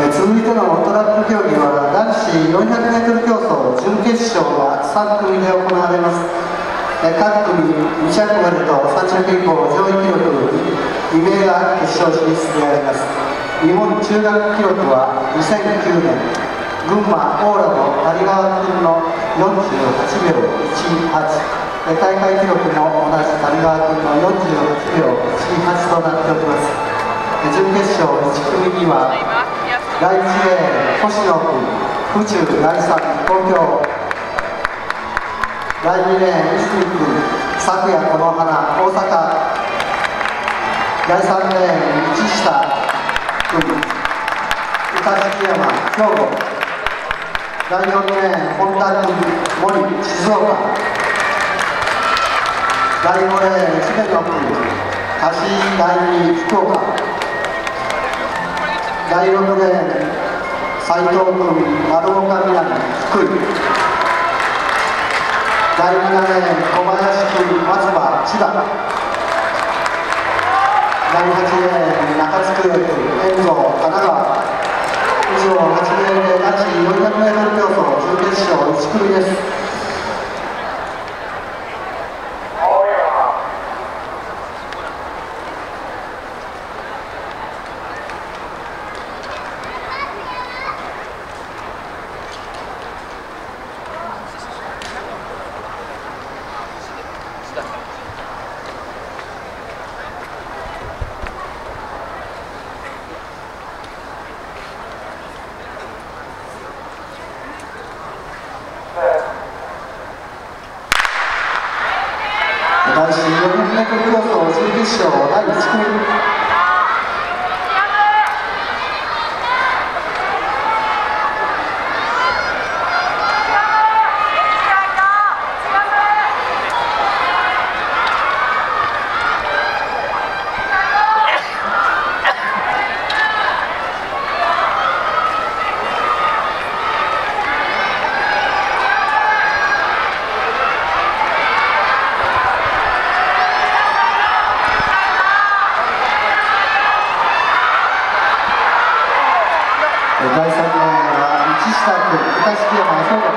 え続いてのトラック競技は男子 400m 競争準決勝が3組で行われます。え各組2着までと3着以降上位記録2名が決勝進出であります日本中学記録は2009年群馬オーラの谷川君の48秒18大会記録も同じ谷川君の48秒18となっております。準決勝1組には第1レーン星野君府中第3東京第2レーン泉君昨夜この花大阪第3レーン道下君宇多敷山兵庫第4レーン本田君森静岡第5レーン、姫野君、橋第2、福岡。第6レーン、斉藤君、丸岡南、福井。第7レーン、小林君、松葉、千葉。第8レーン、中津区、遠藤、神奈川。以上、8名で男子 400m 競争準決勝1組です。男子400 m 競争準決勝第1組作業員は市下君、歌式山遊ぶ。